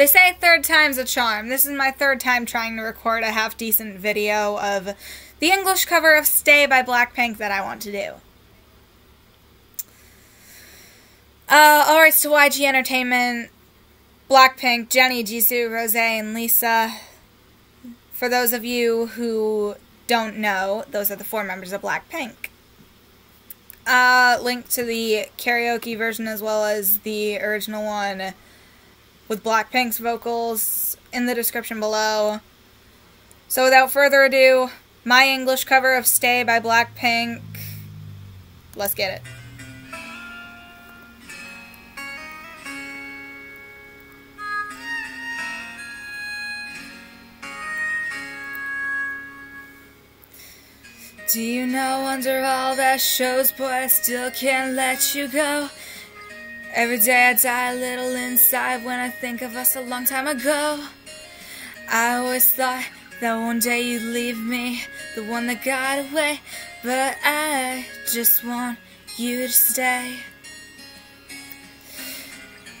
They say third time's a charm. This is my third time trying to record a half decent video of the English cover of Stay by Blackpink that I want to do. Uh, all rights to YG Entertainment, Blackpink, Jennie, Jisoo, Rosé, and Lisa. For those of you who don't know, those are the four members of Blackpink. Uh, link to the karaoke version as well as the original one with Blackpink's vocals in the description below. So without further ado, my English cover of Stay by Blackpink. Let's get it. Do you know under all that shows, boy, I still can't let you go. Every day I die a little inside when I think of us a long time ago. I always thought that one day you'd leave me, the one that got away, but I just want you to stay.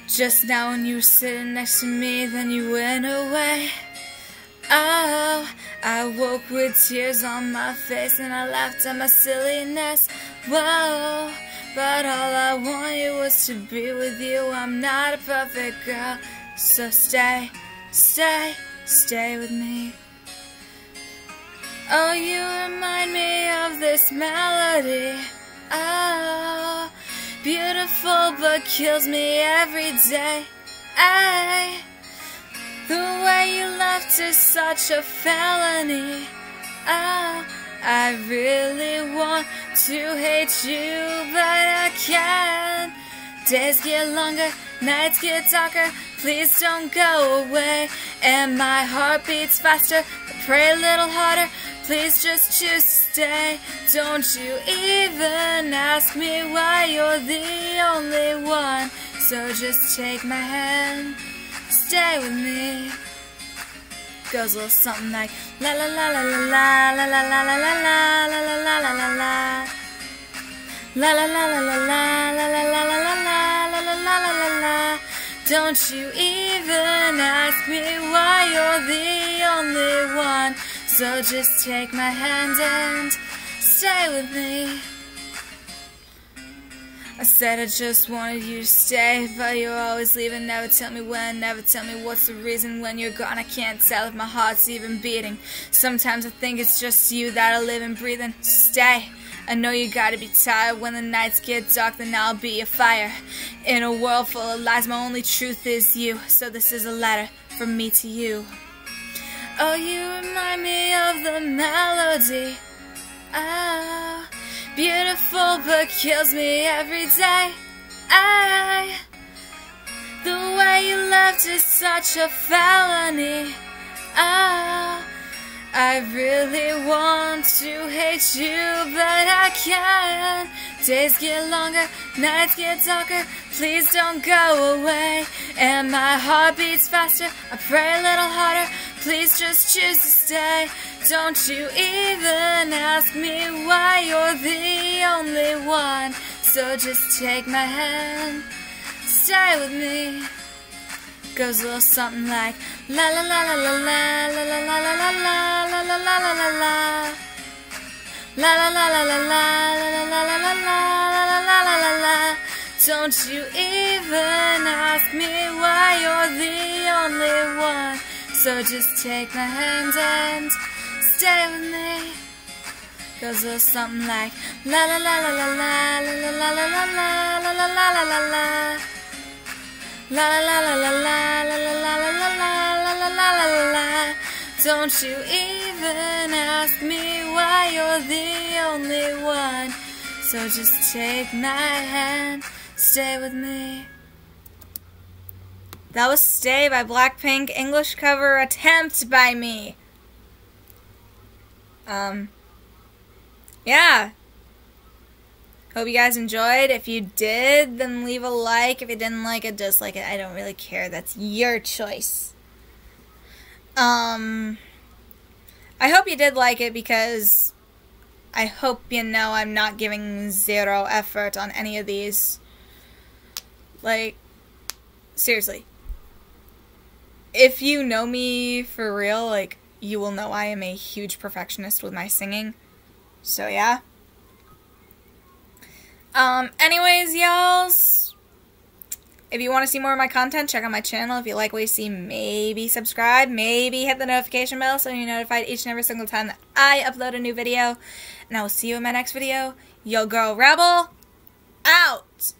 Just now when you were sitting next to me, then you went away. Oh, I woke with tears on my face and I laughed at my silliness. Whoa, but all I wanted was to be with you. I'm not a perfect girl, so stay, stay, stay with me. Oh, you remind me of this melody. Oh, beautiful but kills me every day. I the way you left is such a felony. Oh, I really want to hate you, but I can't. Days get longer, nights get darker. Please don't go away. And my heart beats faster. I pray a little harder. Please just choose to stay. Don't you even ask me why you're the only one. So just take my hand stay with me. Goes a little something like la la la la la la la la la la la la la la la la la La la la la la la la la la la la la la la la la la la Don't you even ask me why you're the only one So just take my hand and stay with me I said I just wanted you to stay, but you're always leaving. Never tell me when, never tell me what's the reason. When you're gone, I can't tell if my heart's even beating. Sometimes I think it's just you that I live and breathing. Stay. I know you gotta be tired when the nights get dark, then I'll be a fire. In a world full of lies, my only truth is you. So this is a letter from me to you. Oh, you remind me of the melody. Oh beautiful but kills me every day. I, the way you left is such a felony. Oh, I really want to hate you, but I can't. Days get longer, nights get darker. Please don't go away. And my heart beats faster. I pray a little harder. Please just choose to stay. Don't you even ask me why you're the only one. So just take my hand, stay with me. Goes a little something like la la la la la la la la la la la la la la la la la la La la la la la la la la la la la la la la la la Don't you even ask me why you're the only one So just take my hand and stay with me. Goes a something like la la la la la la la la la la la la la la la la la La la la la la la la la la la la la la la la la la Don't you even ask me why you're the only one So just take my hand, stay with me That was Stay by Blackpink, English cover attempt by me. Um, yeah. Hope you guys enjoyed. If you did, then leave a like. If you didn't like it, dislike it. I don't really care. That's your choice. Um, I hope you did like it because I hope you know I'm not giving zero effort on any of these. Like, seriously. if you know me for real, like, you will know I am a huge perfectionist with my singing. So, yeah. Um, anyways, y'all, if you want to see more of my content, check out my channel. If you like what you see, maybe subscribe, maybe hit the notification bell so you're notified each and every single time that I upload a new video. And I will see you in my next video. Yo, girl, rebel, out!